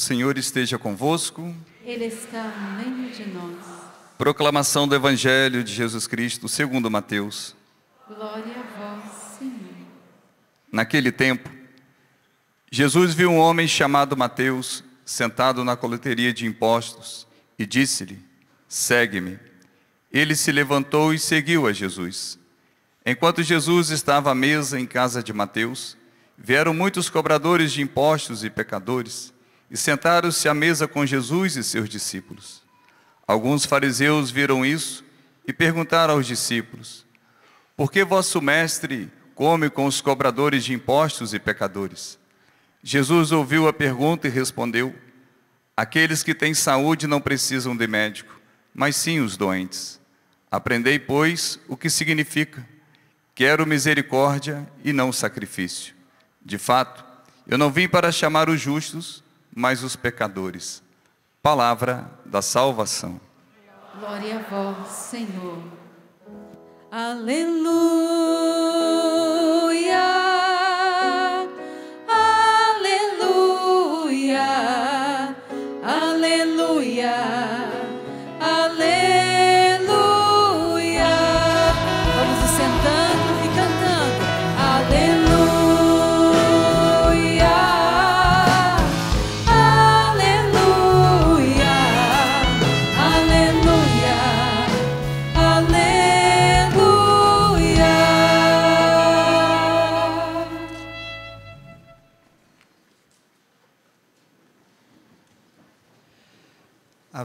Senhor esteja convosco. Ele está no meio de nós. Proclamação do Evangelho de Jesus Cristo, segundo Mateus. Glória a vós, Senhor. Naquele tempo, Jesus viu um homem chamado Mateus sentado na coleteria de impostos e disse-lhe: Segue-me. Ele se levantou e seguiu a Jesus. Enquanto Jesus estava à mesa em casa de Mateus, vieram muitos cobradores de impostos e pecadores e sentaram-se à mesa com Jesus e seus discípulos. Alguns fariseus viram isso e perguntaram aos discípulos: Por que vosso mestre come com os cobradores de impostos e pecadores? Jesus ouviu a pergunta e respondeu: Aqueles que têm saúde não precisam de médico, mas sim os doentes. Aprendei, pois, o que significa: quero misericórdia e não sacrifício. De fato, eu não vim para chamar os justos, mas os pecadores. Palavra da salvação. Glória a vós, Senhor. Aleluia.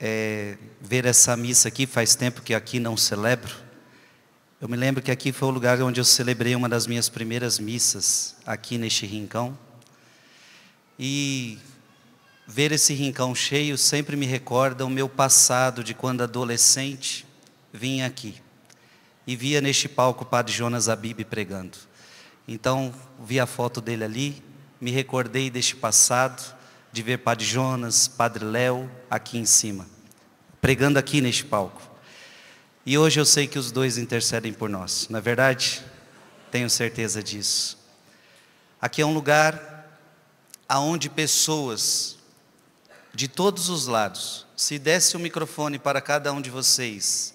é, ver essa missa aqui, faz tempo que aqui não celebro. Eu me lembro que aqui foi o lugar onde eu celebrei uma das minhas primeiras missas, aqui neste rincão. E ver esse rincão cheio sempre me recorda o meu passado de quando adolescente vinha aqui. E via neste palco o Padre Jonas Abib pregando. Então, vi a foto dele ali, me recordei deste passado, de ver Padre Jonas, Padre Léo aqui em cima, pregando aqui neste palco. E hoje eu sei que os dois intercedem por nós, não é verdade? Tenho certeza disso. Aqui é um lugar aonde pessoas de todos os lados, se desse o microfone para cada um de vocês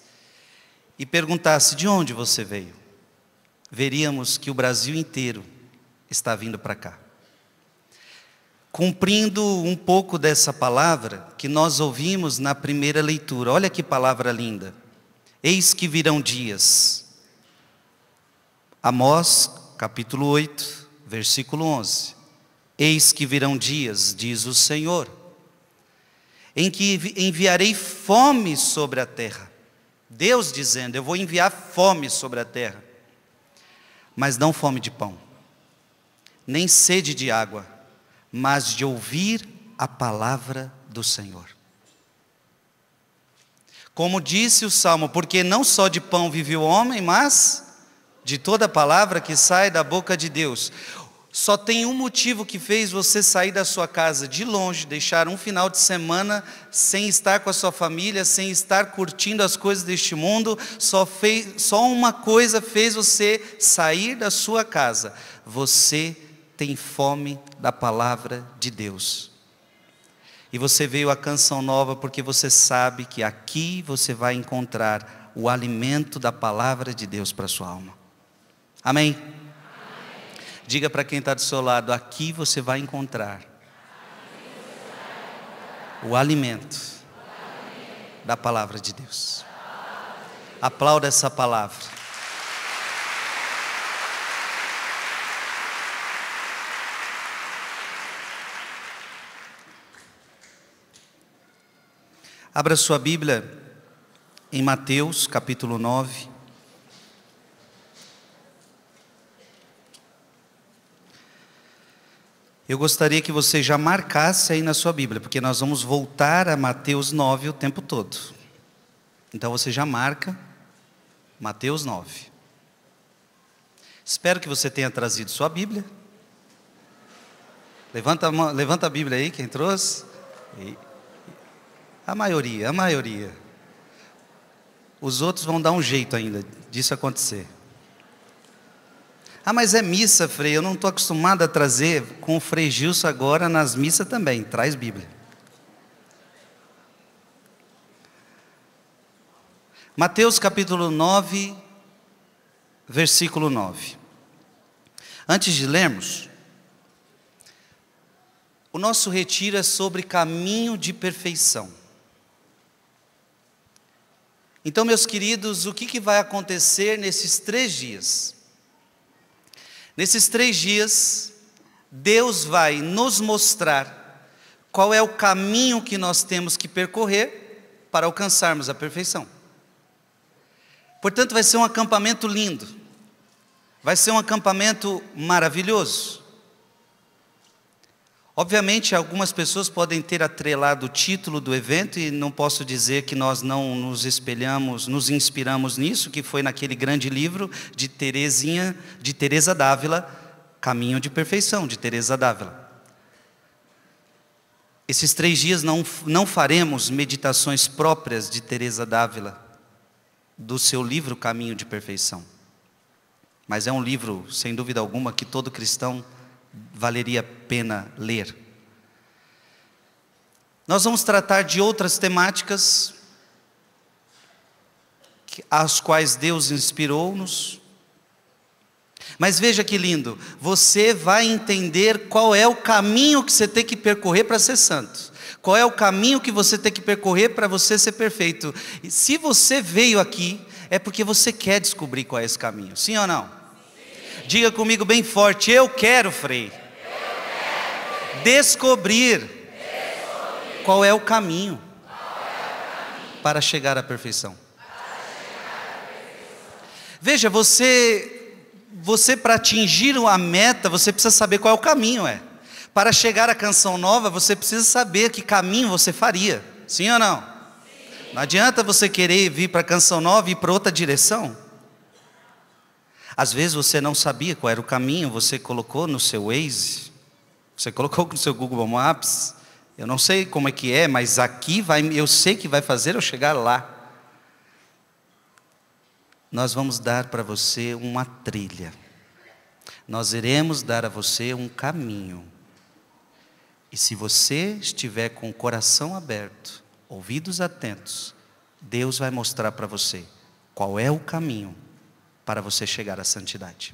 e perguntasse de onde você veio, veríamos que o Brasil inteiro está vindo para cá cumprindo um pouco dessa palavra que nós ouvimos na primeira leitura. Olha que palavra linda. Eis que virão dias. Amós, capítulo 8, versículo 11. Eis que virão dias, diz o Senhor, em que enviarei fome sobre a terra. Deus dizendo: Eu vou enviar fome sobre a terra, mas não fome de pão, nem sede de água mas de ouvir a palavra do Senhor. Como disse o salmo, porque não só de pão vive o homem, mas de toda palavra que sai da boca de Deus. Só tem um motivo que fez você sair da sua casa de longe, deixar um final de semana sem estar com a sua família, sem estar curtindo as coisas deste mundo. Só, fez, só uma coisa fez você sair da sua casa: você tem fome da palavra de Deus. E você veio à canção nova porque você sabe que aqui você vai encontrar o alimento da palavra de Deus para sua alma. Amém? Amém. Diga para quem está do seu lado: aqui você vai encontrar o alimento da palavra de Deus. Aplauda essa palavra. Abra sua Bíblia em Mateus capítulo 9. Eu gostaria que você já marcasse aí na sua Bíblia, porque nós vamos voltar a Mateus 9 o tempo todo. Então você já marca Mateus 9. Espero que você tenha trazido sua Bíblia. Levanta a, mão, levanta a Bíblia aí, quem trouxe. E, a maioria, a maioria. Os outros vão dar um jeito ainda disso acontecer. Ah, mas é missa, Frei. Eu não estou acostumado a trazer com o Frei Gilson agora nas missas também. Traz Bíblia. Mateus capítulo 9, versículo 9. Antes de lermos, o nosso retiro é sobre caminho de perfeição. Então, meus queridos, o que, que vai acontecer nesses três dias? Nesses três dias, Deus vai nos mostrar qual é o caminho que nós temos que percorrer para alcançarmos a perfeição. Portanto, vai ser um acampamento lindo, vai ser um acampamento maravilhoso. Obviamente, algumas pessoas podem ter atrelado o título do evento e não posso dizer que nós não nos espelhamos, nos inspiramos nisso, que foi naquele grande livro de Terezinha, de Teresa Dávila, Caminho de Perfeição, de Teresa Dávila. Esses três dias não, não faremos meditações próprias de Teresa Dávila, do seu livro Caminho de Perfeição. Mas é um livro, sem dúvida alguma, que todo cristão valeria a pena ler. Nós vamos tratar de outras temáticas as quais Deus inspirou-nos. Mas veja que lindo, você vai entender qual é o caminho que você tem que percorrer para ser santo. Qual é o caminho que você tem que percorrer para você ser perfeito? E se você veio aqui, é porque você quer descobrir qual é esse caminho. Sim ou não? Diga comigo bem forte: Eu quero, Frei. Descobrir, qual é o caminho para chegar à perfeição. Veja, você, você para atingir a meta, você precisa saber qual é o caminho, é. Para chegar à canção nova, você precisa saber que caminho você faria. Sim ou não? Não adianta você querer vir para a canção nova e ir para outra direção. Às vezes você não sabia qual era o caminho, você colocou no seu Waze, você colocou no seu Google Maps, eu não sei como é que é, mas aqui vai, eu sei que vai fazer eu chegar lá. Nós vamos dar para você uma trilha. Nós iremos dar a você um caminho. E se você estiver com o coração aberto, ouvidos atentos, Deus vai mostrar para você qual é o caminho para você chegar à santidade.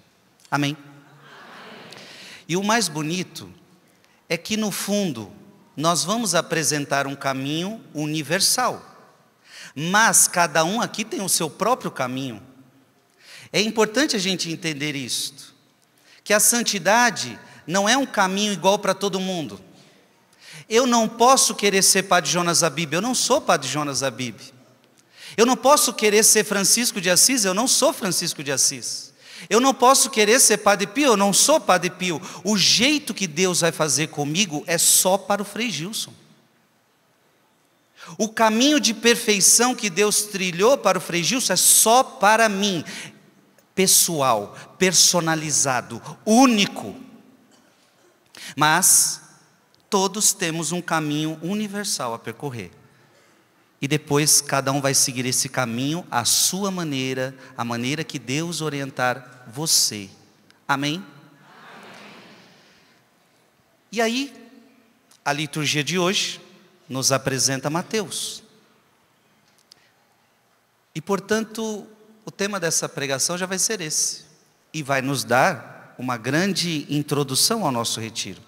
Amém? Amém? E o mais bonito é que, no fundo, nós vamos apresentar um caminho universal, mas cada um aqui tem o seu próprio caminho. É importante a gente entender isto, que a santidade não é um caminho igual para todo mundo. Eu não posso querer ser Padre Jonas Abib, eu não sou Padre Jonas Abib. Eu não posso querer ser Francisco de Assis, eu não sou Francisco de Assis. Eu não posso querer ser Padre Pio, eu não sou Padre Pio. O jeito que Deus vai fazer comigo é só para o Frei Gilson. O caminho de perfeição que Deus trilhou para o Frei Gilson é só para mim, pessoal, personalizado, único. Mas todos temos um caminho universal a percorrer. E depois cada um vai seguir esse caminho à sua maneira, a maneira que Deus orientar você. Amém? Amém? E aí, a liturgia de hoje nos apresenta Mateus. E portanto, o tema dessa pregação já vai ser esse. E vai nos dar uma grande introdução ao nosso retiro.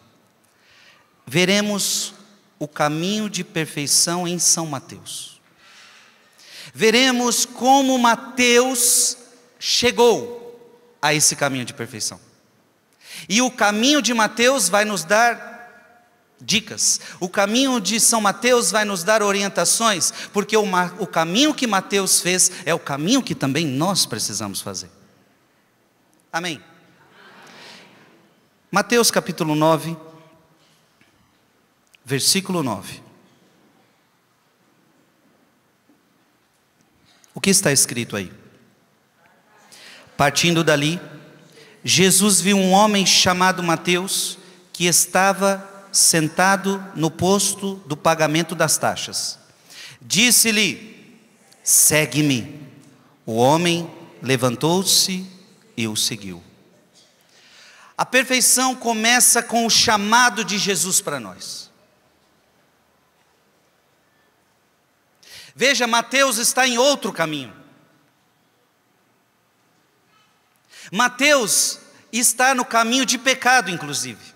Veremos o caminho de perfeição em São Mateus. Veremos como Mateus chegou a esse caminho de perfeição. E o caminho de Mateus vai nos dar dicas. O caminho de São Mateus vai nos dar orientações, porque o, o caminho que Mateus fez é o caminho que também nós precisamos fazer. Amém. Mateus capítulo 9 versículo 9. O que está escrito aí? Partindo dali, Jesus viu um homem chamado Mateus que estava sentado no posto do pagamento das taxas. Disse-lhe: Segue-me. O homem levantou-se e o seguiu. A perfeição começa com o chamado de Jesus para nós. Veja, Mateus está em outro caminho. Mateus está no caminho de pecado, inclusive.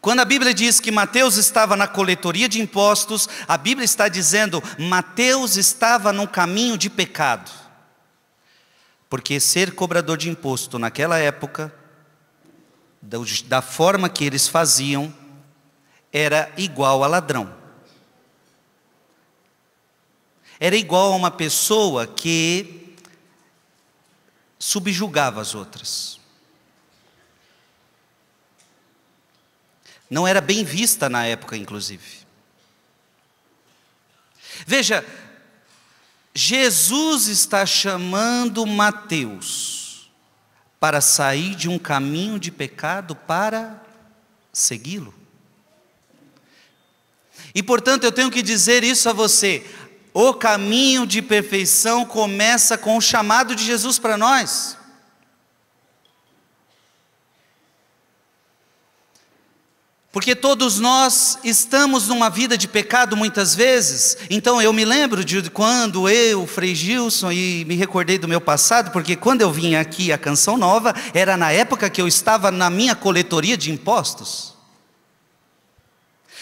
Quando a Bíblia diz que Mateus estava na coletoria de impostos, a Bíblia está dizendo Mateus estava num caminho de pecado. Porque ser cobrador de imposto naquela época, da forma que eles faziam, era igual a ladrão. Era igual a uma pessoa que subjugava as outras. Não era bem vista na época, inclusive. Veja, Jesus está chamando Mateus para sair de um caminho de pecado para segui-lo. E portanto eu tenho que dizer isso a você: o caminho de perfeição começa com o chamado de Jesus para nós. Porque todos nós estamos numa vida de pecado muitas vezes. Então eu me lembro de quando eu, Frei Gilson, e me recordei do meu passado, porque quando eu vim aqui a Canção Nova, era na época que eu estava na minha coletoria de impostos.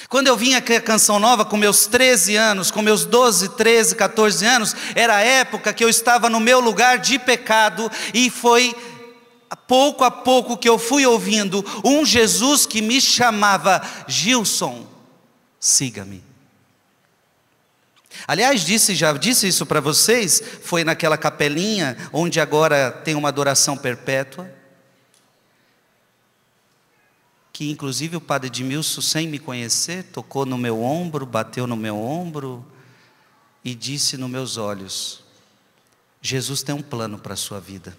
Quando eu aqui a Canção Nova com meus 13 anos, com meus 12, 13, 14 anos, era a época que eu estava no meu lugar de pecado e foi pouco a pouco que eu fui ouvindo um Jesus que me chamava Gilson, siga-me. Aliás, disse, já disse isso para vocês, foi naquela capelinha onde agora tem uma adoração perpétua que inclusive o padre Edmilson, sem me conhecer, tocou no meu ombro, bateu no meu ombro e disse nos meus olhos: Jesus tem um plano para a sua vida.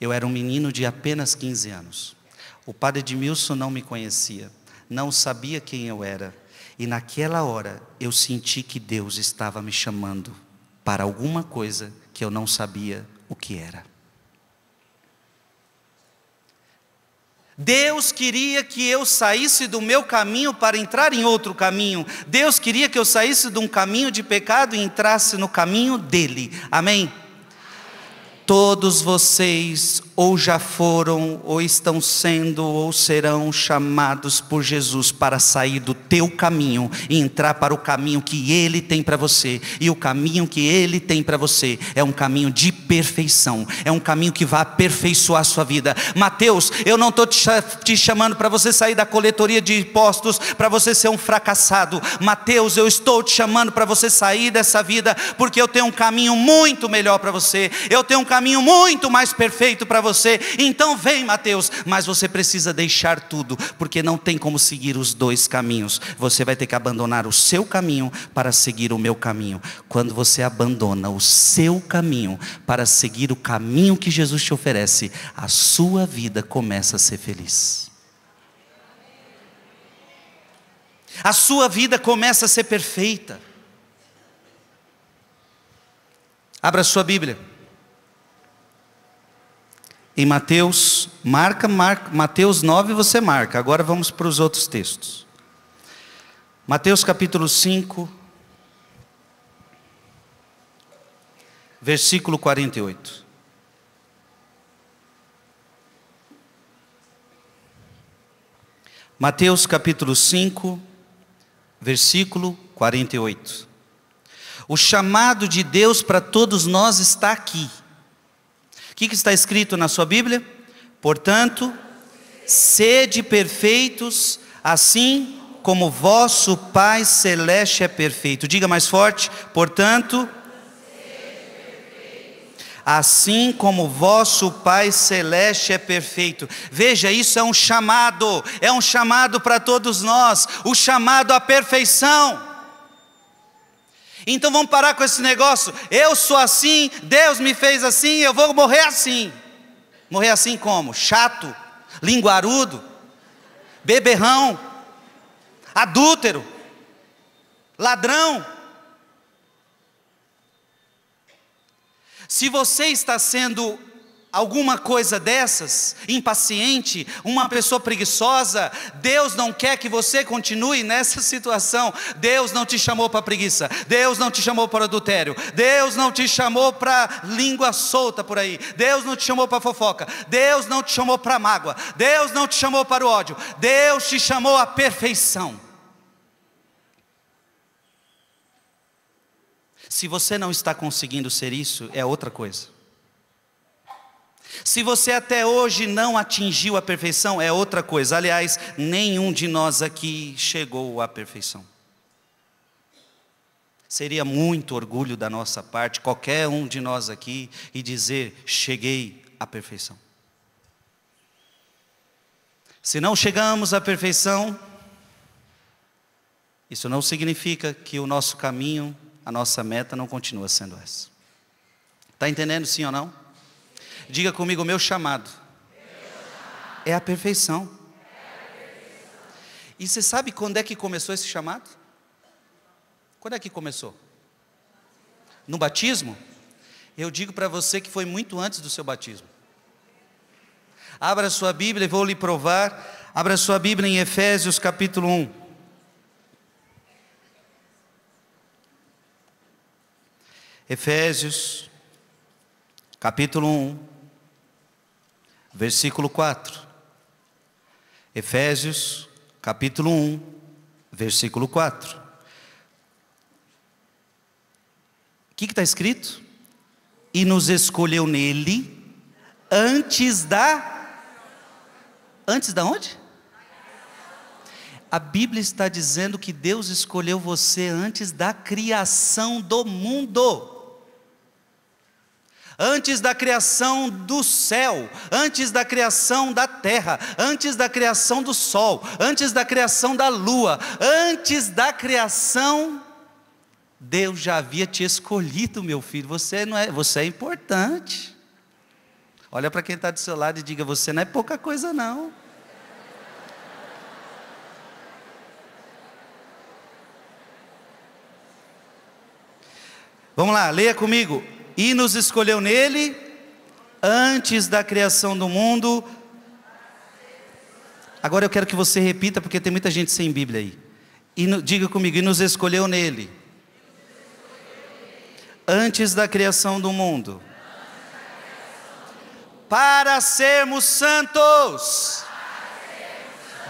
Eu era um menino de apenas 15 anos. O padre Edmilson não me conhecia, não sabia quem eu era. E naquela hora eu senti que Deus estava me chamando para alguma coisa que eu não sabia o que era. Deus queria que eu saísse do meu caminho para entrar em outro caminho. Deus queria que eu saísse de um caminho de pecado e entrasse no caminho dele. Amém? Todos vocês ou já foram, ou estão sendo, ou serão chamados por Jesus para sair do teu caminho e entrar para o caminho que Ele tem para você. E o caminho que Ele tem para você é um caminho de perfeição, é um caminho que vai aperfeiçoar a sua vida. Mateus, eu não estou te chamando para você sair da coletoria de impostos, para você ser um fracassado. Mateus, eu estou te chamando para você sair dessa vida, porque eu tenho um caminho muito melhor para você, eu tenho um caminho muito mais perfeito para você. Então vem, Mateus, mas você precisa deixar tudo, porque não tem como seguir os dois caminhos. Você vai ter que abandonar o seu caminho para seguir o meu caminho. Quando você abandona o seu caminho para seguir o caminho que Jesus te oferece, a sua vida começa a ser feliz. A sua vida começa a ser perfeita. Abra sua Bíblia. Em Mateus, marca, marca, Mateus 9 você marca. Agora vamos para os outros textos. Mateus capítulo 5, versículo 48. Mateus capítulo 5, versículo 48. O chamado de Deus para todos nós está aqui. Que, que está escrito na sua Bíblia? Portanto, sede perfeitos, assim como vosso Pai Celeste é perfeito. Diga mais forte, portanto, assim como vosso Pai Celeste é perfeito. Veja, isso é um chamado, é um chamado para todos nós, o chamado à perfeição. Então vamos parar com esse negócio. Eu sou assim, Deus me fez assim, eu vou morrer assim. Morrer assim como? Chato, linguarudo, beberrão, adúltero, ladrão. Se você está sendo alguma coisa dessas, impaciente, uma pessoa preguiçosa, Deus não quer que você continue nessa situação. Deus não te chamou para preguiça, Deus não te chamou para adultério, Deus não te chamou para língua solta por aí, Deus não te chamou para fofoca, Deus não te chamou para mágoa, Deus não te chamou para o ódio, Deus te chamou à perfeição. Se você não está conseguindo ser isso, é outra coisa. Se você até hoje não atingiu a perfeição, é outra coisa. Aliás, nenhum de nós aqui chegou à perfeição. Seria muito orgulho da nossa parte, qualquer um de nós aqui, e dizer: cheguei à perfeição. Se não chegamos à perfeição, isso não significa que o nosso caminho a nossa meta não continua sendo essa. Está entendendo sim ou não? Diga comigo, o meu chamado é a perfeição. E você sabe quando é que começou esse chamado? Quando é que começou? No batismo? Eu digo para você que foi muito antes do seu batismo. Abra sua Bíblia e vou lhe provar. Abra sua Bíblia em Efésios capítulo 1. Efésios, capítulo 1, versículo 4. Efésios, capítulo 1, versículo 4. O que está escrito? E nos escolheu nele antes da. Antes da onde? A Bíblia está dizendo que Deus escolheu você antes da criação do mundo antes da criação do céu, antes da criação da terra, antes da criação do sol, antes da criação da lua, antes da criação, Deus já havia te escolhido, meu filho. Você não é, você é importante. Olha para quem está do seu lado e diga: você não é pouca coisa, não. Vamos lá, leia comigo e nos escolheu nele antes da criação do mundo. Agora eu quero que você repita, porque tem muita gente sem Bíblia aí. E no, diga comigo, e nos escolheu nele. Antes da criação do mundo. Para sermos santos.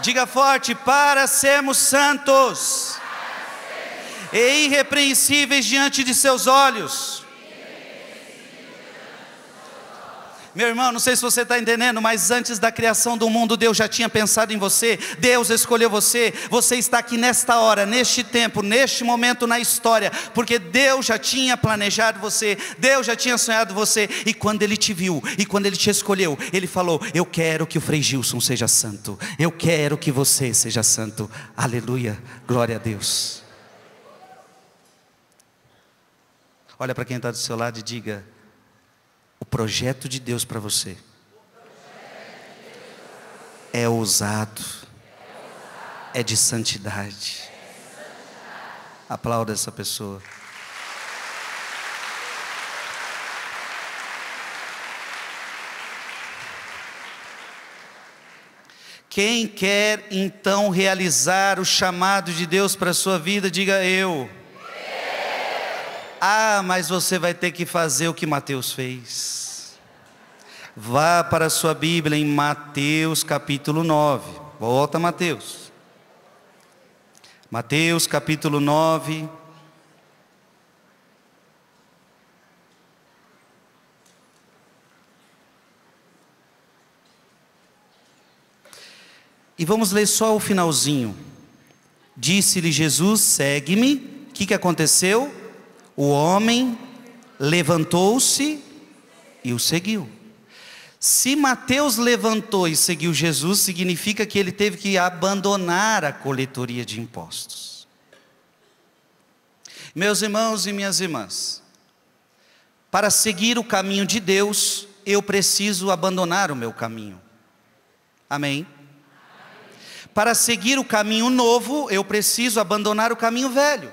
Diga forte, para sermos santos. E irrepreensíveis diante de seus olhos Meu irmão, não sei se você está entendendo, mas antes da criação do mundo, Deus já tinha pensado em você, Deus escolheu você, você está aqui nesta hora, neste tempo, neste momento na história, porque Deus já tinha planejado você, Deus já tinha sonhado você, e quando Ele te viu, e quando Ele te escolheu, Ele falou: Eu quero que o Frei Gilson seja santo, eu quero que você seja santo, aleluia, glória a Deus. Olha para quem está do seu lado e diga: o projeto de Deus para você é ousado, é de santidade. Aplauda essa pessoa. Quem quer então realizar o chamado de Deus para a sua vida, diga eu. Ah, mas você vai ter que fazer o que Mateus fez. Vá para a sua Bíblia em Mateus capítulo 9. Volta, Mateus. Mateus capítulo 9. E vamos ler só o finalzinho. Disse-lhe Jesus: segue-me. O que, que aconteceu? O homem levantou-se e o seguiu. Se Mateus levantou e seguiu Jesus, significa que ele teve que abandonar a coletoria de impostos. Meus irmãos e minhas irmãs, para seguir o caminho de Deus, eu preciso abandonar o meu caminho. Amém? Para seguir o caminho novo, eu preciso abandonar o caminho velho.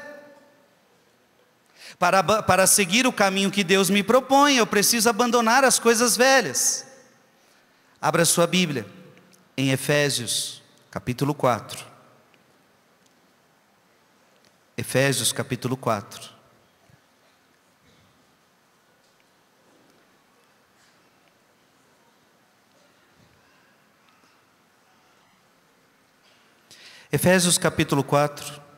Para, para seguir o caminho que Deus me propõe, eu preciso abandonar as coisas velhas. Abra sua Bíblia em Efésios, capítulo 4. Efésios, capítulo 4. Efésios capítulo 4.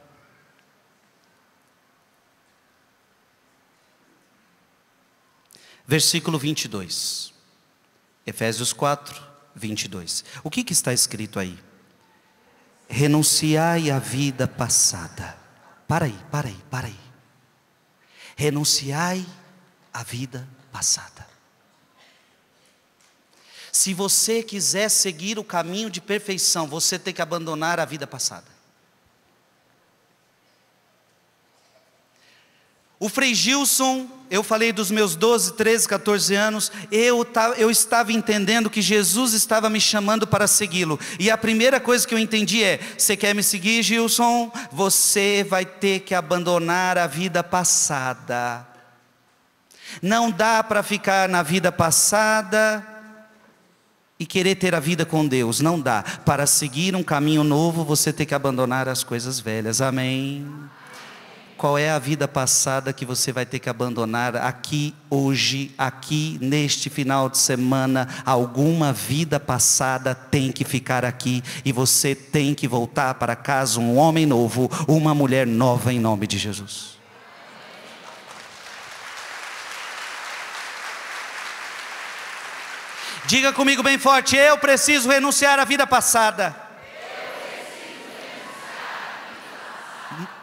Versículo 22. Efésios 4, 22. O que, que está escrito aí? Renunciai à vida passada. Para aí, para aí, para aí. Renunciai à vida passada. Se você quiser seguir o caminho de perfeição, você tem que abandonar a vida passada. O Frei Gilson, eu falei dos meus 12, 13, 14 anos, eu, eu estava entendendo que Jesus estava me chamando para segui-lo. E a primeira coisa que eu entendi é: você quer me seguir, Gilson? Você vai ter que abandonar a vida passada. Não dá para ficar na vida passada e querer ter a vida com Deus. Não dá. Para seguir um caminho novo, você tem que abandonar as coisas velhas. Amém. Qual é a vida passada que você vai ter que abandonar aqui, hoje, aqui, neste final de semana? Alguma vida passada tem que ficar aqui e você tem que voltar para casa um homem novo, uma mulher nova em nome de Jesus. Diga comigo bem forte: eu preciso renunciar à vida passada.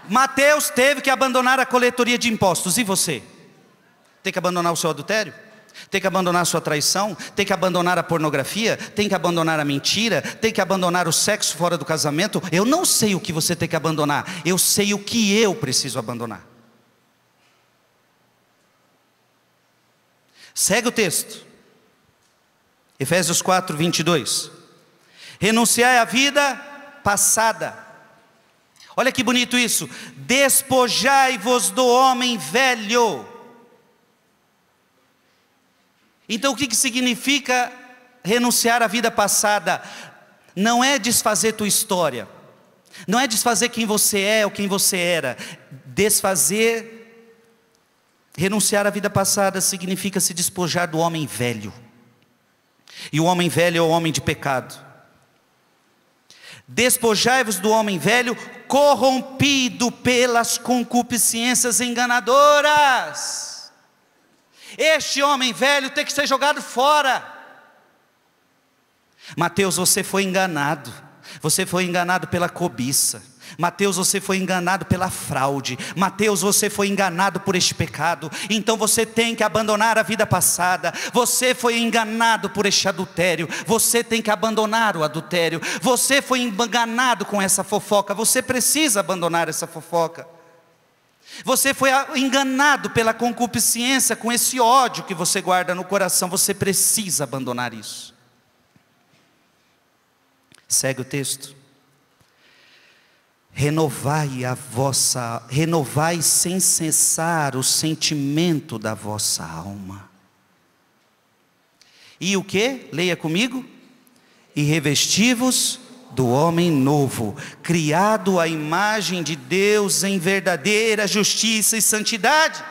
Mateus teve que abandonar a coletoria de impostos, e você? Tem que abandonar o seu adultério? Tem que abandonar a sua traição? Tem que abandonar a pornografia? Tem que abandonar a mentira? Tem que abandonar o sexo fora do casamento? Eu não sei o que você tem que abandonar, eu sei o que eu preciso abandonar. Segue o texto. Efésios 4, 22. Renunciai à vida passada. Olha que bonito isso. Despojai-vos do homem velho. Então o que, que significa renunciar à vida passada? Não é desfazer tua história. Não é desfazer quem você é ou quem você era. Desfazer, renunciar à vida passada significa se despojar do homem velho. E o homem velho é o homem de pecado. Despojai-vos do homem velho, corrompido pelas concupiscências enganadoras. Este homem velho tem que ser jogado fora. Mateus, você foi enganado. Você foi enganado pela cobiça. Mateus, você foi enganado pela fraude. Mateus, você foi enganado por este pecado. Então você tem que abandonar a vida passada. Você foi enganado por este adultério. Você tem que abandonar o adultério. Você foi enganado com essa fofoca. Você precisa abandonar essa fofoca. Você foi enganado pela concupiscência com esse ódio que você guarda no coração. Você precisa abandonar isso. Segue o texto renovai a vossa, renovai sem cessar o sentimento da vossa alma. E o que? Leia comigo. E revestivos do homem novo, criado à imagem de Deus em verdadeira justiça e santidade.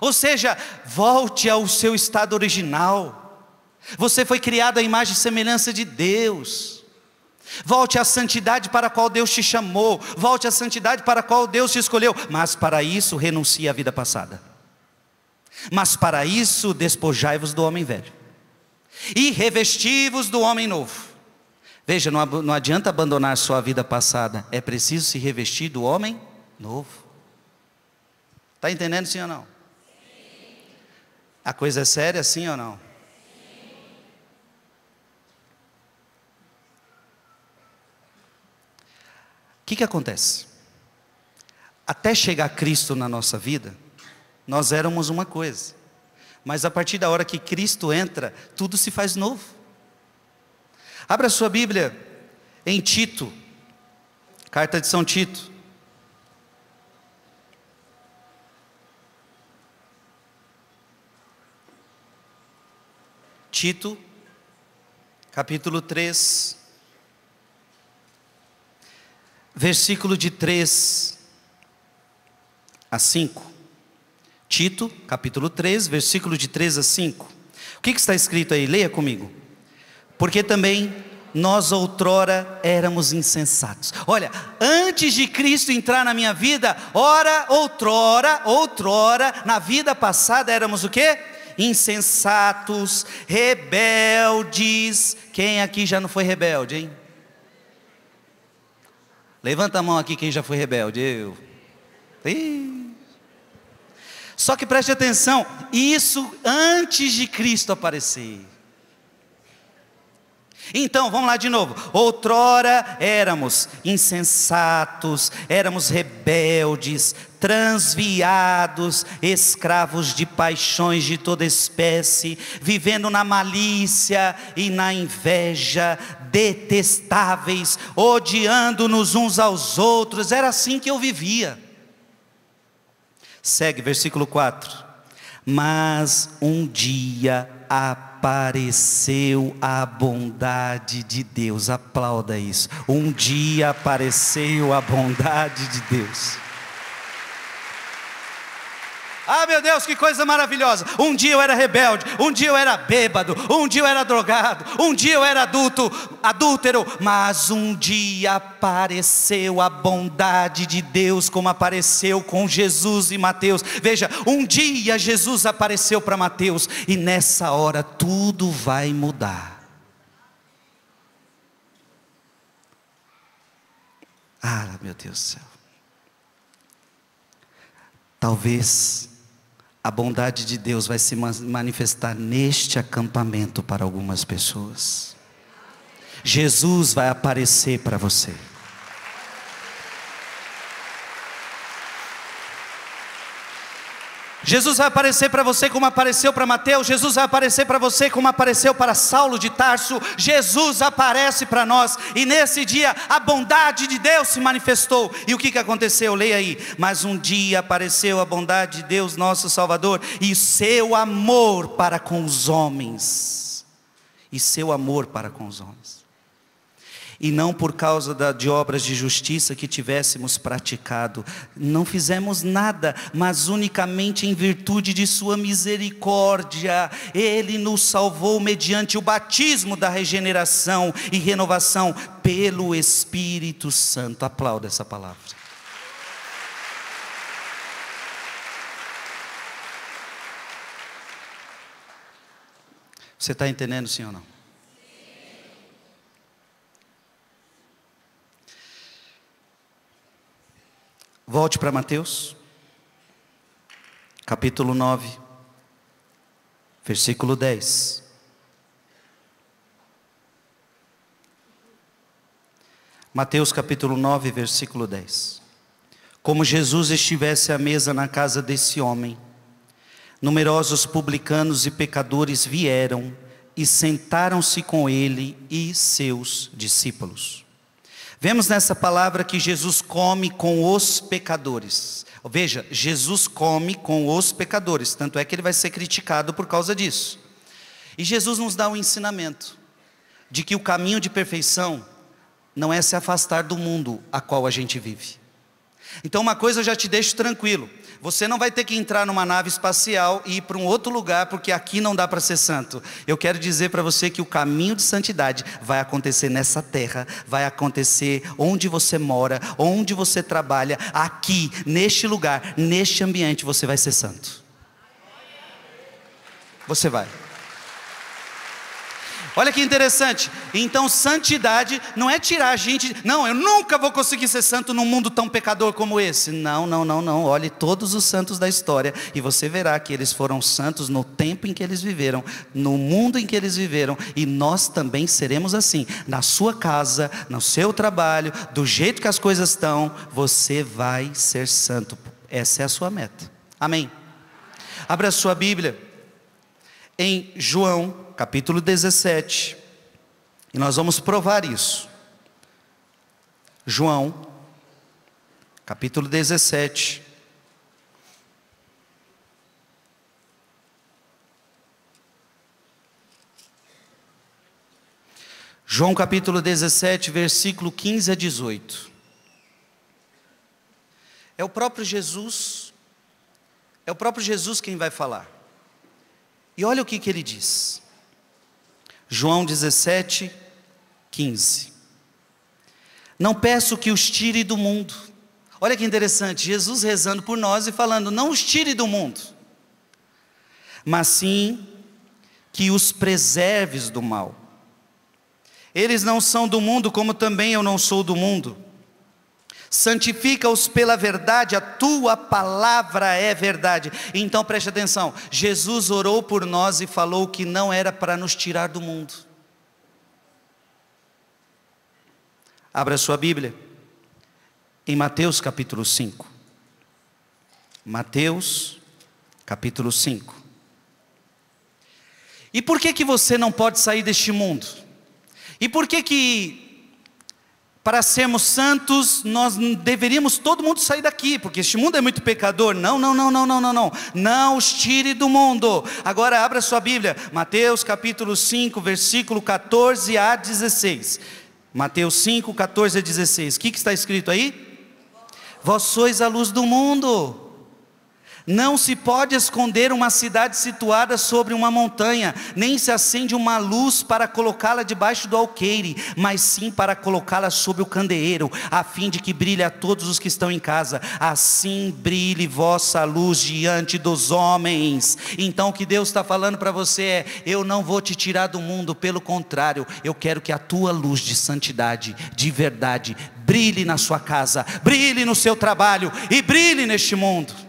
Ou seja, volte ao seu estado original. Você foi criado à imagem e semelhança de Deus. Volte à santidade para a qual Deus te chamou, volte à santidade para a qual Deus te escolheu, mas para isso renuncie à vida passada. Mas para isso despojai-vos do homem velho e revesti-vos do homem novo. Veja, não, adianta abandonar sua vida passada, é preciso se revestir do homem novo. Está entendendo sim ou não? A coisa é séria, sim ou não? Que, que acontece? Até chegar Cristo na nossa vida, nós éramos uma coisa, mas a partir da hora que Cristo entra, tudo se faz novo. Abra sua Bíblia em Tito, carta de São Tito. Tito, capítulo 3, versículo de 3 a 5. Tito, capítulo 3, versículo de 3 a 5. O que, que está escrito aí? Leia comigo. Porque também nós outrora éramos insensatos. Olha, antes de Cristo entrar na minha vida, ora, outrora, outrora, na vida passada éramos o quê? insensatos, rebeldes. Quem aqui já não foi rebelde, hein? Levanta a mão aqui quem já foi rebelde. Eu. Só que preste atenção, isso antes de Cristo aparecer. Então, vamos lá de novo. Outrora éramos insensatos, éramos rebeldes, transviados, escravos de paixões de toda espécie, vivendo na malícia e na inveja, detestáveis, odiando-nos uns aos outros. Era assim que eu vivia. Segue versículo 4. Mas um dia apareceu a bondade de Deus. Aplauda isso. Um dia apareceu a bondade de Deus. Ah, meu Deus, que coisa maravilhosa. Um dia eu era rebelde, um dia eu era bêbado, um dia eu era drogado, um dia eu era adulto, adúltero, mas um dia apareceu a bondade de Deus, como apareceu com Jesus e Mateus. Veja, um dia Jesus apareceu para Mateus, e nessa hora tudo vai mudar. Ah, meu Deus do céu. Talvez a bondade de Deus vai se manifestar neste acampamento para algumas pessoas. Jesus vai aparecer para você. Jesus vai aparecer para você como apareceu para Mateus, Jesus vai aparecer para você como apareceu para Saulo de Tarso, Jesus aparece para nós, e nesse dia a bondade de Deus se manifestou. E o que, que aconteceu? Leia aí. Mas um dia apareceu a bondade de Deus, nosso Salvador, e seu amor para com os homens. E seu amor para com os homens e não por causa da, de obras de justiça que tivéssemos praticado. Não fizemos nada, mas unicamente em virtude de Sua misericórdia. Ele nos salvou mediante o batismo da regeneração e renovação pelo Espírito Santo. Aplauda essa palavra. Você está entendendo, sim ou não? Volte para Mateus, capítulo 9, versículo 10. Mateus capítulo 9, versículo 10. Como Jesus estivesse à mesa na casa desse homem, numerosos publicanos e pecadores vieram e sentaram-se com ele e seus discípulos. Vemos nessa palavra que Jesus come com os pecadores. Veja, Jesus come com os pecadores, tanto é que ele vai ser criticado por causa disso. E Jesus nos dá um ensinamento de que o caminho de perfeição não é se afastar do mundo a qual a gente vive. Então, uma coisa eu já te deixo tranquilo: você não vai ter que entrar numa nave espacial e ir para um outro lugar, porque aqui não dá para ser santo. Eu quero dizer para você que o caminho de santidade vai acontecer nessa terra, vai acontecer onde você mora, onde você trabalha, aqui, neste lugar, neste ambiente, você vai ser santo. Você vai. Olha que interessante. Então, santidade não é tirar a gente. Não, eu nunca vou conseguir ser santo num mundo tão pecador como esse. Não, não, não, não. Olhe todos os santos da história e você verá que eles foram santos no tempo em que eles viveram, no mundo em que eles viveram, e nós também seremos assim. Na sua casa, no seu trabalho, do jeito que as coisas estão, você vai ser santo. Essa é a sua meta. Amém. Abra a sua Bíblia em João capítulo 17. E nós vamos provar isso. João, capítulo 17. João capítulo 17, versículo 15 a 18. É o próprio Jesus, é o próprio Jesus quem vai falar. E olha o que, que ele diz. João 17, 15. Não peço que os tire do mundo. Olha que interessante, Jesus rezando por nós e falando: não os tire do mundo, mas sim que os preserves do mal. Eles não são do mundo, como também eu não sou do mundo. Santifica-os pela verdade, a tua palavra é verdade. Então preste atenção: Jesus orou por nós e falou que não era para nos tirar do mundo. Abra sua Bíblia, em Mateus capítulo 5. Mateus capítulo 5. E por que que você não pode sair deste mundo? E por que que para sermos santos, nós deveríamos todo mundo sair daqui, porque este mundo é muito pecador. Não, não, não, não, não, não, não. Não os tire do mundo. Agora abra sua Bíblia, Mateus capítulo 5, versículo 14 a 16. Mateus 5, 14 a 16. O que, que está escrito aí? Vós sois a luz do mundo. Não se pode esconder uma cidade situada sobre uma montanha, nem se acende uma luz para colocá-la debaixo do alqueire, mas sim para colocá-la sobre o candeeiro, a fim de que brilhe a todos os que estão em casa. Assim brilhe vossa luz diante dos homens. Então o que Deus está falando para você é: eu não vou te tirar do mundo, pelo contrário, eu quero que a tua luz de santidade, de verdade, brilhe na sua casa, brilhe no seu trabalho e brilhe neste mundo.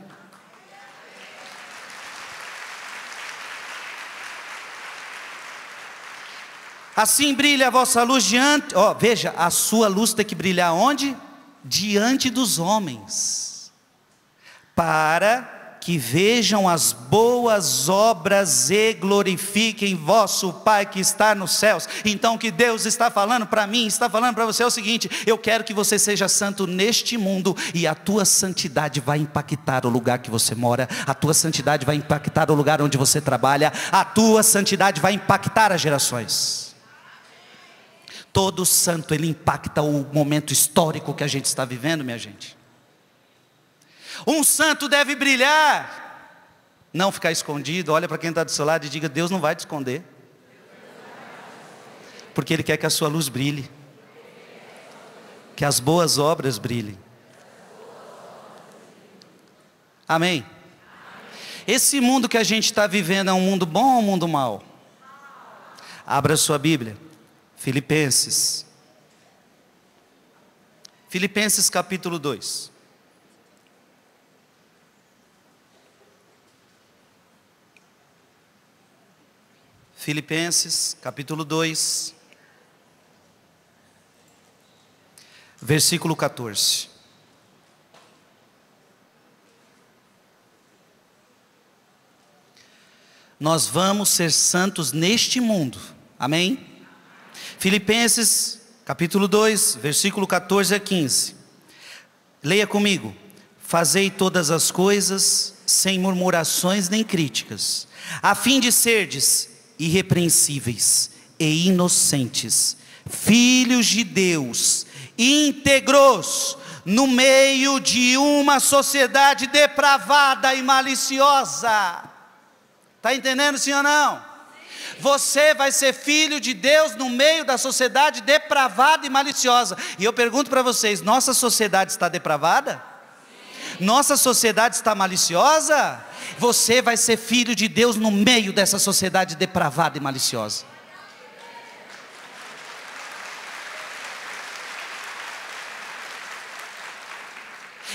Assim brilha a vossa luz diante, ó, veja, a sua luz tem que brilhar onde? Diante dos homens, para que vejam as boas obras e glorifiquem vosso Pai que está nos céus. Então, o que Deus está falando para mim, está falando para você é o seguinte: eu quero que você seja santo neste mundo, e a tua santidade vai impactar o lugar que você mora, a tua santidade vai impactar o lugar onde você trabalha, a tua santidade vai impactar as gerações. Todo santo ele impacta o momento histórico que a gente está vivendo, minha gente. Um santo deve brilhar, não ficar escondido. Olha para quem está do seu lado e diga: Deus não vai te esconder, porque Ele quer que a sua luz brilhe, que as boas obras brilhem. Amém? Esse mundo que a gente está vivendo é um mundo bom ou um mundo mau? Abra sua Bíblia. Filipenses. Filipenses capítulo 2. Filipenses capítulo 2, versículo 14. Nós vamos ser santos neste mundo, amém? Filipenses, capítulo 2, versículo 14 a 15. Leia comigo. Fazei todas as coisas sem murmurações nem críticas, a fim de serdes irrepreensíveis e inocentes, filhos de Deus, íntegros, no meio de uma sociedade depravada e maliciosa. Está entendendo, ou não? Você vai ser filho de Deus no meio da sociedade depravada e maliciosa. E eu pergunto para vocês: nossa sociedade está depravada? Nossa sociedade está maliciosa? Você vai ser filho de Deus no meio dessa sociedade depravada e maliciosa.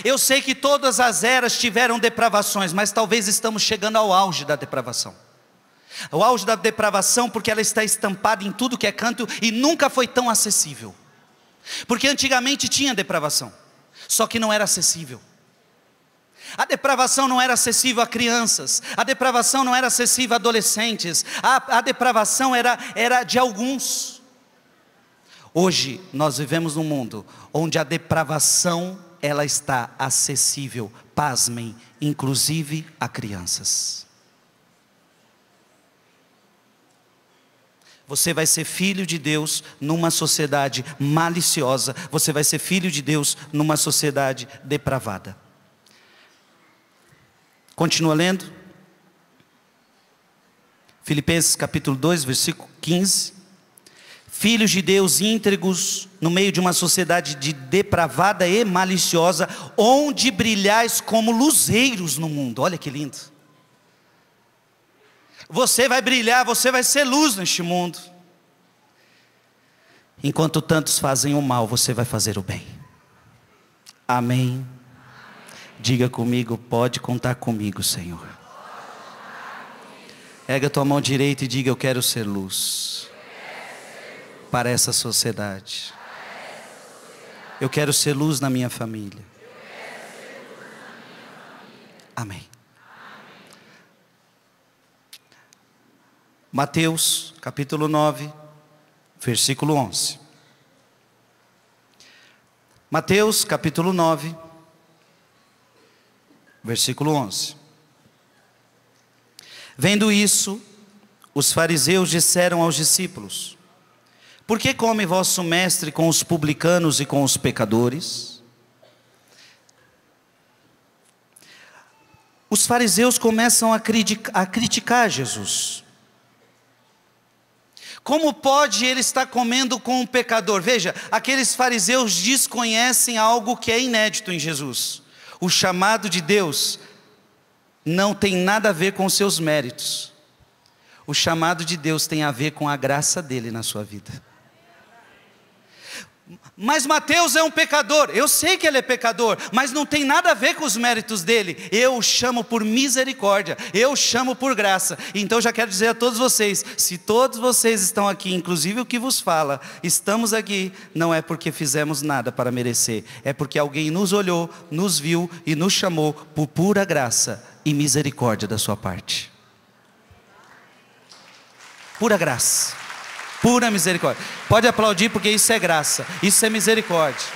Eu sei que todas as eras tiveram depravações, mas talvez estamos chegando ao auge da depravação. O auge da depravação, porque ela está estampada em tudo que é canto e nunca foi tão acessível. Porque antigamente tinha depravação, só que não era acessível. A depravação não era acessível a crianças, a depravação não era acessível a adolescentes, a, a depravação era, era de alguns. Hoje nós vivemos num mundo onde a depravação ela está acessível, pasmem, inclusive a crianças. Você vai ser filho de Deus numa sociedade maliciosa, você vai ser filho de Deus numa sociedade depravada. Continua lendo. Filipenses capítulo 2, versículo 15. Filhos de Deus íntegros no meio de uma sociedade de depravada e maliciosa, onde brilhais como luzeiros no mundo. Olha que lindo. Você vai brilhar, você vai ser luz neste mundo. Enquanto tantos fazem o mal, você vai fazer o bem. Amém. Diga comigo, pode contar comigo, Senhor. Erga tua mão direita e diga: Eu quero ser luz para essa sociedade. Eu quero ser luz na minha família. Amém. Mateus capítulo 9, versículo 11. Mateus capítulo 9, versículo 11. Vendo isso, os fariseus disseram aos discípulos: Por que come vosso mestre com os publicanos e com os pecadores? Os fariseus começam a criticar, a criticar Jesus. Como pode ele estar comendo com um pecador? Veja, aqueles fariseus desconhecem algo que é inédito em Jesus. O chamado de Deus não tem nada a ver com seus méritos. O chamado de Deus tem a ver com a graça dele na sua vida. Mas Mateus é um pecador, eu sei que ele é pecador, mas não tem nada a ver com os méritos dele. Eu chamo por misericórdia, eu chamo por graça. Então já quero dizer a todos vocês: se todos vocês estão aqui, inclusive o que vos fala, estamos aqui, não é porque fizemos nada para merecer, é porque alguém nos olhou, nos viu e nos chamou por pura graça e misericórdia da sua parte. Pura graça. Pura misericórdia. Pode aplaudir porque isso é graça, isso é misericórdia.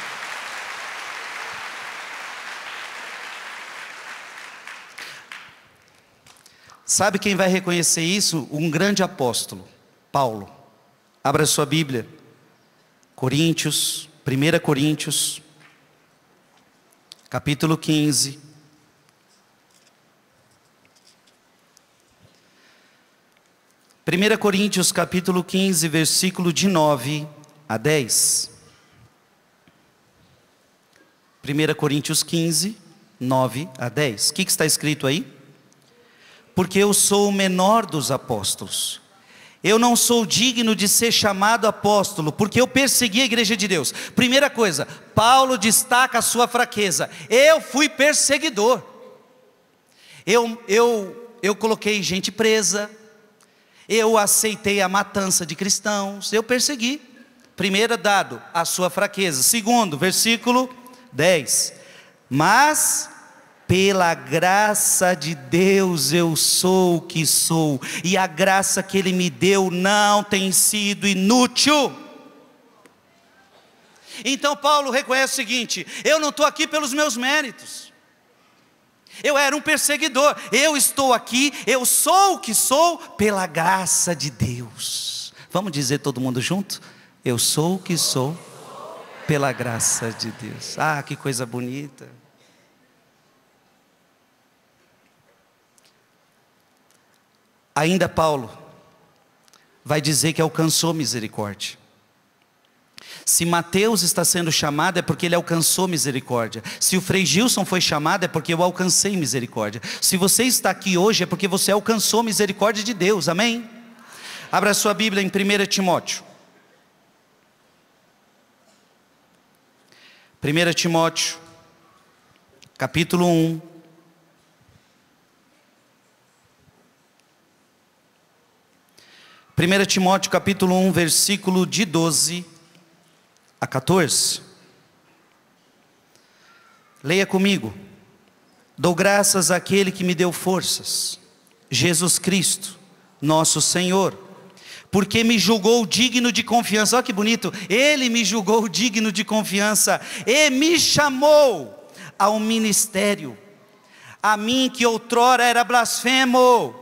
Sabe quem vai reconhecer isso? Um grande apóstolo, Paulo. Abra sua Bíblia. Coríntios, 1 Coríntios, capítulo 15. 1 Coríntios capítulo 15, versículo de 9 a 10. 1 Coríntios 15, 9 a 10. O que, que está escrito aí? Porque eu sou o menor dos apóstolos. Eu não sou digno de ser chamado apóstolo, porque eu persegui a igreja de Deus. Primeira coisa, Paulo destaca a sua fraqueza. Eu fui perseguidor. Eu, eu, eu coloquei gente presa, eu aceitei a matança de cristãos, eu persegui. Primeiro dado, a sua fraqueza. Segundo, versículo 10. Mas pela graça de Deus eu sou o que sou, e a graça que Ele me deu não tem sido inútil. Então Paulo reconhece o seguinte: eu não estou aqui pelos meus méritos. Eu era um perseguidor. Eu estou aqui, eu sou o que sou pela graça de Deus. Vamos dizer todo mundo junto? Eu sou o que sou pela graça de Deus. Ah, que coisa bonita. Ainda Paulo vai dizer que alcançou misericórdia. Se Mateus está sendo chamado é porque ele alcançou misericórdia. Se o Frei Gilson foi chamado é porque eu alcancei misericórdia. Se você está aqui hoje é porque você alcançou misericórdia de Deus. Amém? Abra sua Bíblia em 1 Timóteo. 1 Timóteo, capítulo 1. Primeira Timóteo capítulo 1, versículo de 12 a 14. Leia comigo. Dou graças àquele que me deu forças, Jesus Cristo, nosso Senhor, porque me julgou digno de confiança. Olha que bonito, Ele me julgou digno de confiança e me chamou ao ministério. A mim que outrora era blasfemo,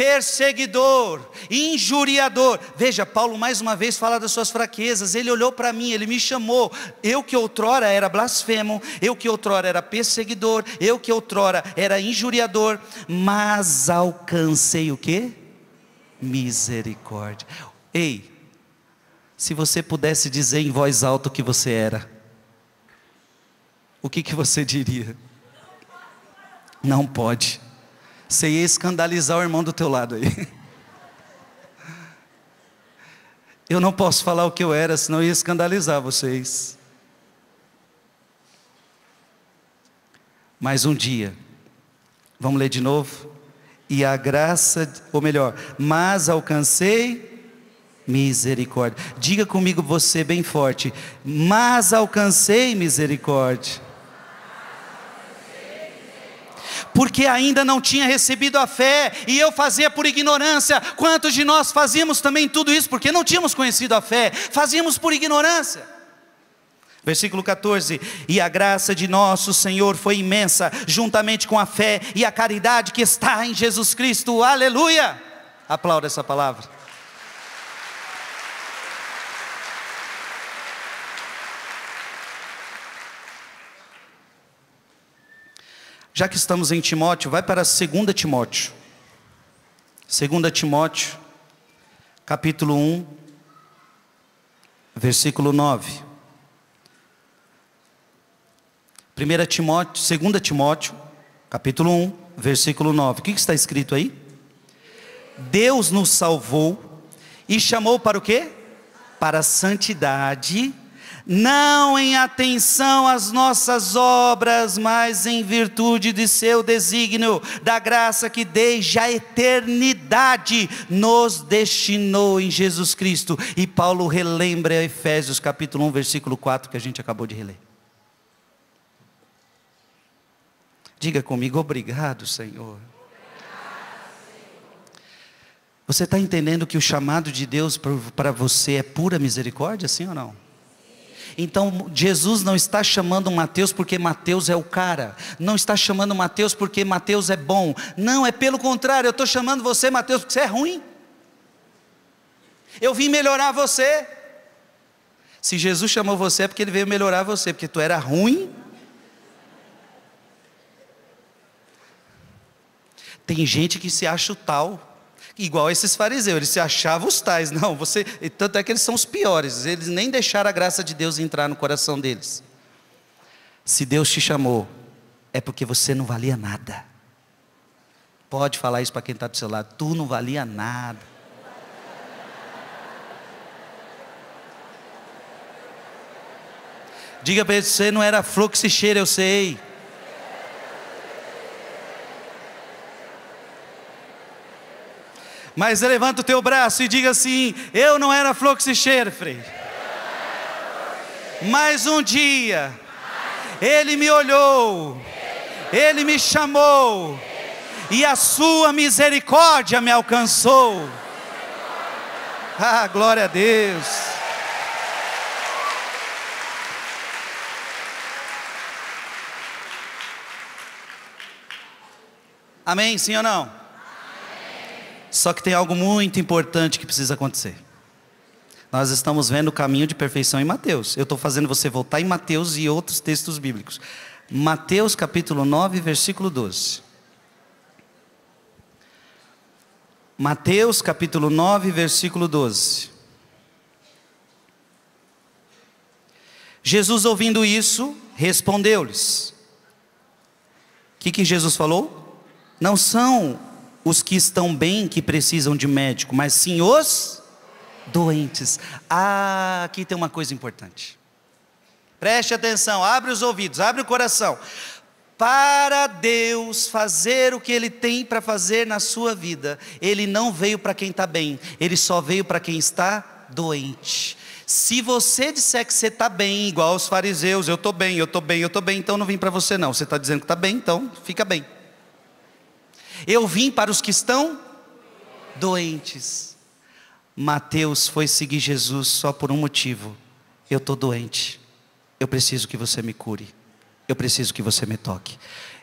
perseguidor, injuriador. Veja, Paulo mais uma vez fala das suas fraquezas. Ele olhou para mim, ele me chamou. Eu que outrora era blasfemo, eu que outrora era perseguidor, eu que outrora era injuriador, mas alcancei o quê? Misericórdia. Ei, se você pudesse dizer em voz alta o que você era, o que, que você diria? Não pode. Você ia escandalizar o irmão do teu lado aí. Eu não posso falar o que eu era, senão eu ia escandalizar vocês. Mas um dia, vamos ler de novo? E a graça, ou melhor, mas alcancei misericórdia. Diga comigo você bem forte, mas alcancei misericórdia porque ainda não tinha recebido a fé, e eu fazia por ignorância. Quantos de nós fazíamos também tudo isso porque não tínhamos conhecido a fé? Fazíamos por ignorância. Versículo 14: E a graça de nosso Senhor foi imensa, juntamente com a fé e a caridade que está em Jesus Cristo. Aleluia! Aplauda essa palavra. Já que estamos em Timóteo, vai para 2 Timóteo. 2 Timóteo, capítulo 1, versículo 9. 1 Timóteo, 2 Timóteo, capítulo 1, versículo 9. O que está escrito aí? Deus nos salvou e chamou para o quê? Para a santidade não em atenção às nossas obras, mas em virtude de seu desígnio, da graça que desde a eternidade nos destinou em Jesus Cristo. E Paulo relembra Efésios capítulo 1, versículo 4, que a gente acabou de reler. Diga comigo, obrigado, Senhor. Você está entendendo que o chamado de Deus para você é pura misericórdia, sim ou não? Então Jesus não está chamando Mateus porque Mateus é o cara, não está chamando Mateus porque Mateus é bom, não, é pelo contrário, eu estou chamando você, Mateus, porque você é ruim. Eu vim melhorar você. Se Jesus chamou você é porque ele veio melhorar você, porque tu era ruim. Tem gente que se acha o tal igual esses fariseus, eles se achavam os tais. Não, você, tanto é que eles são os piores, eles nem deixaram a graça de Deus entrar no coração deles. Se Deus te chamou, é porque você não valia nada. Pode falar isso para quem está do seu lado, tu não valia nada. Diga para ele, você não era flor que se cheira, eu sei. Mas levanta o teu braço e diga assim: Eu não era flor que se. Mas um dia, Ele me olhou, Ele me chamou, e a Sua misericórdia me alcançou. Ah, glória a Deus. Amém, sim ou não? Só que tem algo muito importante que precisa acontecer. Nós estamos vendo o caminho de perfeição em Mateus. Eu estou fazendo você voltar em Mateus e outros textos bíblicos. Mateus capítulo 9, versículo 12. Mateus capítulo 9, versículo 12. Jesus ouvindo isso, respondeu-lhes. O que, que Jesus falou? Não são os que estão bem que precisam de médico, mas sim os doentes. Ah, aqui tem uma coisa importante. Preste atenção, abre os ouvidos, abre o coração. Para Deus fazer o que Ele tem para fazer na sua vida, Ele não veio para quem está bem, Ele só veio para quem está doente. Se você disser que você está bem, igual aos fariseus, eu estou bem, eu estou bem, eu estou bem, então não vim para você não. Você está dizendo que está bem, então fica bem. Eu vim para os que estão doentes. Mateus foi seguir Jesus só por um motivo. Eu estou doente. Eu preciso que você me cure. Eu preciso que você me toque.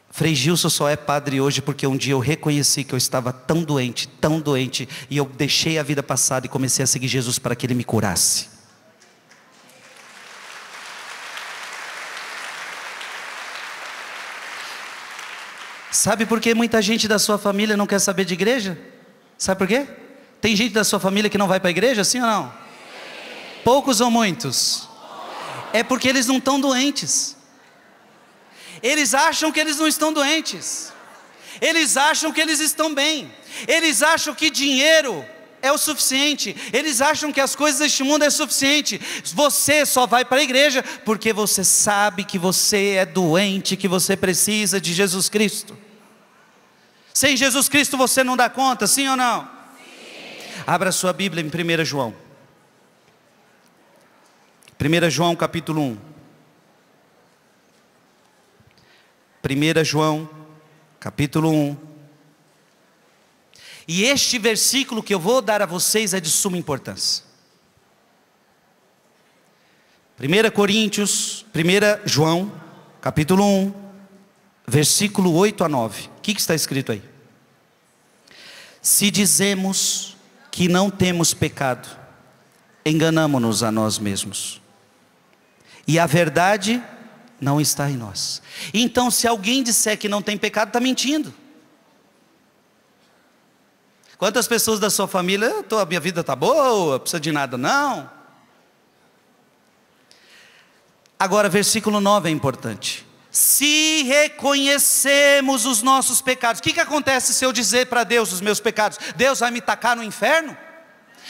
Frei Gilson só é padre hoje porque um dia eu reconheci que eu estava tão doente, tão doente, e eu deixei a vida passada e comecei a seguir Jesus para que ele me curasse. Sabe por que muita gente da sua família não quer saber de igreja? Sabe por quê? Tem gente da sua família que não vai para a igreja, sim ou não? Poucos ou muitos? É porque eles não estão doentes. Eles acham que eles não estão doentes. Eles acham que eles estão bem. Eles acham que dinheiro é o suficiente. Eles acham que as coisas deste mundo é suficiente. Você só vai para a igreja porque você sabe que você é doente, que você precisa de Jesus Cristo. Sem Jesus Cristo você não dá conta, sim ou não? Sim. Abra sua Bíblia em 1 João. 1 João capítulo 1. 1 João capítulo 1. E este versículo que eu vou dar a vocês é de suma importância. 1 Coríntios, 1 João, capítulo 1, versículo 8 a 9. O que, que está escrito aí? Se dizemos que não temos pecado, enganamos-nos a nós mesmos, e a verdade não está em nós. Então, se alguém disser que não tem pecado, está mentindo. Quantas pessoas da sua família, a minha vida está boa, precisa de nada, não. Agora, versículo 9 é importante se reconhecemos os nossos pecados, o que, que acontece se eu dizer para Deus os meus pecados? Deus vai me tacar no inferno?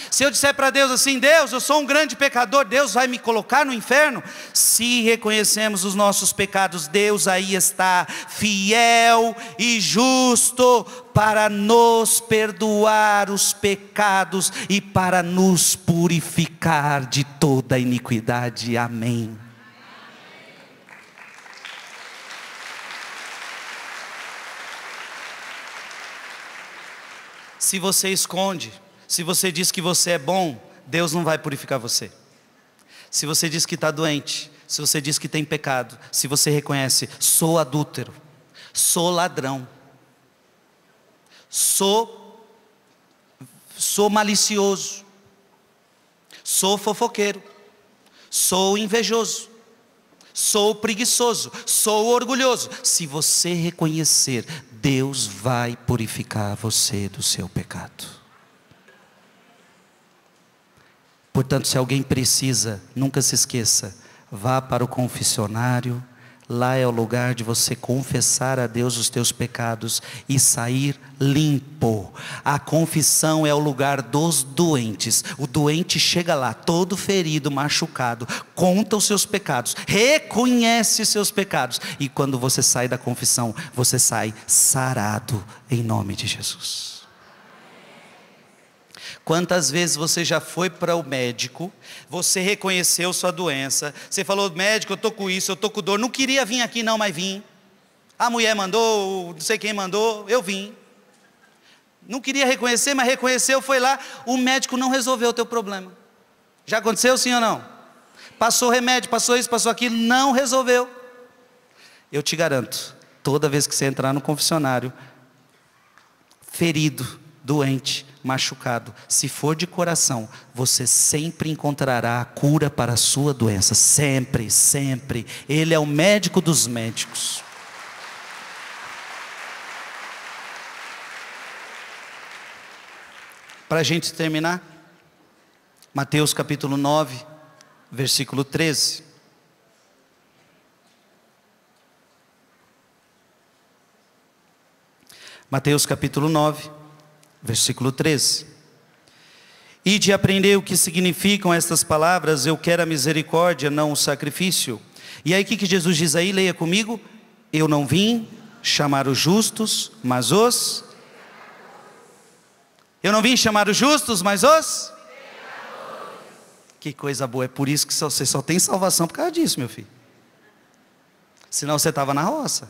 Se eu disser para Deus assim, Deus, eu sou um grande pecador, Deus vai me colocar no inferno? Se reconhecemos os nossos pecados, Deus aí está, fiel e justo, para nos perdoar os pecados e para nos purificar de toda iniquidade. Amém. Se você esconde, se você diz que você é bom, Deus não vai purificar você. Se você diz que está doente, se você diz que tem pecado, se você reconhece, sou adúltero, sou ladrão, sou, sou malicioso, sou fofoqueiro, sou invejoso, sou preguiçoso, sou orgulhoso. Se você reconhecer, Deus vai purificar você do seu pecado. Portanto, se alguém precisa, nunca se esqueça, vá para o confessionário, Lá é o lugar de você confessar a Deus os teus pecados e sair limpo. A confissão é o lugar dos doentes. O doente chega lá, todo ferido, machucado, conta os seus pecados, reconhece seus pecados. E quando você sai da confissão, você sai sarado em nome de Jesus. Quantas vezes você já foi para o médico, você reconheceu sua doença, você falou, médico, eu estou com isso, eu estou com dor, não queria vir aqui não, mas vim. A mulher mandou, não sei quem mandou, eu vim. Não queria reconhecer, mas reconheceu, foi lá, o médico não resolveu o teu problema. Já aconteceu sim ou não? Passou remédio, passou isso, passou aquilo, não resolveu. Eu te garanto, toda vez que você entrar no confessionário, ferido, doente, machucado, se for de coração, você sempre encontrará a cura para a sua doença. Sempre, sempre. Ele é o médico dos médicos. Para a gente terminar, Mateus capítulo 9, versículo 13. Mateus capítulo 9, versículo 13. E de aprender o que significam estas palavras, eu quero a misericórdia, não o sacrifício. E aí o que, que Jesus diz aí? Leia comigo. Eu não vim chamar os justos, mas os. Eu não vim chamar os justos, mas os. Que coisa boa, é por isso que você só tem salvação por causa disso, meu filho. Senão você estava na roça.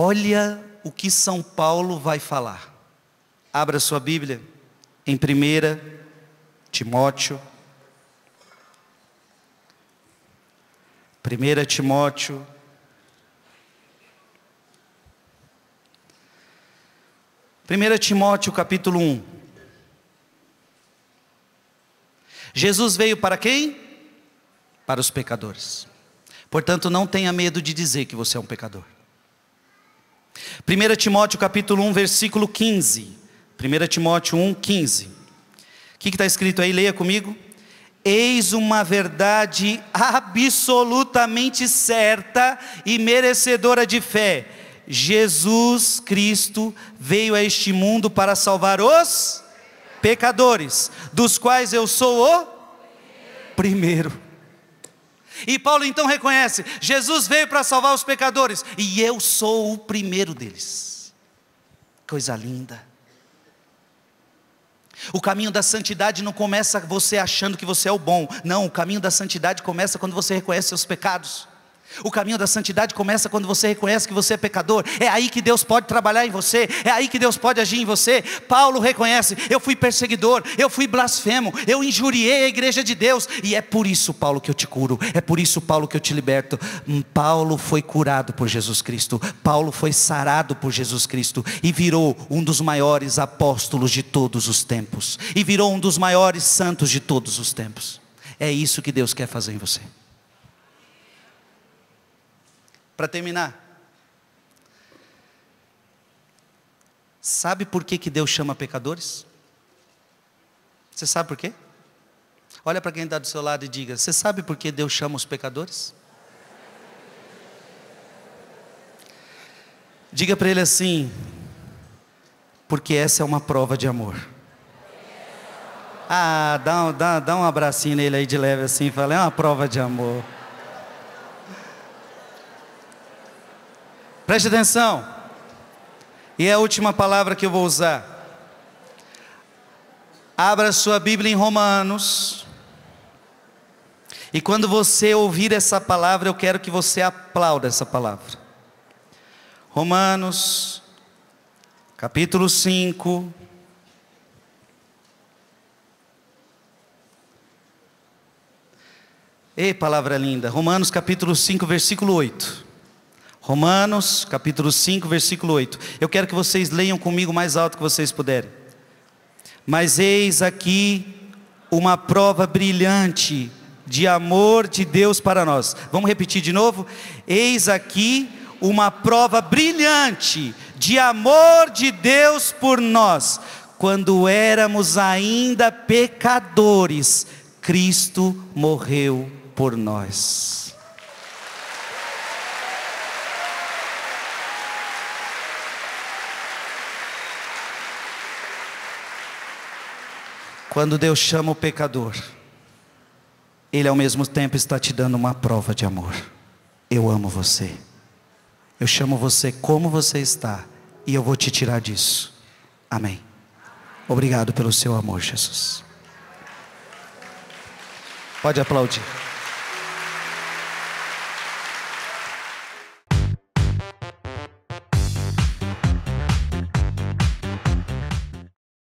Olha o que São Paulo vai falar. Abra sua Bíblia em 1 Timóteo. 1 Timóteo. Primeira Timóteo capítulo 1. Jesus veio para quem? Para os pecadores. Portanto, não tenha medo de dizer que você é um pecador. 1 Timóteo capítulo 1, versículo 15. 1 Timóteo 1, 15. O que está escrito aí? Leia comigo. Eis uma verdade absolutamente certa e merecedora de fé. Jesus Cristo veio a este mundo para salvar os pecadores, dos quais eu sou o primeiro. E Paulo então reconhece: Jesus veio para salvar os pecadores, e eu sou o primeiro deles. Coisa linda. O caminho da santidade não começa você achando que você é o bom. Não, o caminho da santidade começa quando você reconhece seus pecados. O caminho da santidade começa quando você reconhece que você é pecador. É aí que Deus pode trabalhar em você. É aí que Deus pode agir em você. Paulo reconhece: eu fui perseguidor, eu fui blasfemo, eu injuriei a igreja de Deus. E é por isso, Paulo, que eu te curo. É por isso, Paulo, que eu te liberto. Hum, Paulo foi curado por Jesus Cristo. Paulo foi sarado por Jesus Cristo. E virou um dos maiores apóstolos de todos os tempos. E virou um dos maiores santos de todos os tempos. É isso que Deus quer fazer em você. Para terminar, sabe por que, que Deus chama pecadores? Você sabe por quê? Olha para quem está do seu lado e diga: Você sabe por que Deus chama os pecadores? Diga para ele assim: Porque essa é uma prova de amor. Ah, dá, dá, dá um abracinho nele aí de leve assim, fala: É uma prova de amor. Preste atenção. E é a última palavra que eu vou usar. Abra sua Bíblia em Romanos. E quando você ouvir essa palavra, eu quero que você aplauda essa palavra. Romanos, capítulo 5. Ei, palavra linda. Romanos, capítulo 5, versículo 8. Romanos, capítulo 5, versículo 8. Eu quero que vocês leiam comigo mais alto que vocês puderem. Mas eis aqui uma prova brilhante de amor de Deus para nós. Vamos repetir de novo? Eis aqui uma prova brilhante de amor de Deus por nós. Quando éramos ainda pecadores, Cristo morreu por nós. Quando Deus chama o pecador, Ele ao mesmo tempo está te dando uma prova de amor. Eu amo você. Eu chamo você como você está e eu vou te tirar disso. Amém. Obrigado pelo seu amor, Jesus. Pode aplaudir.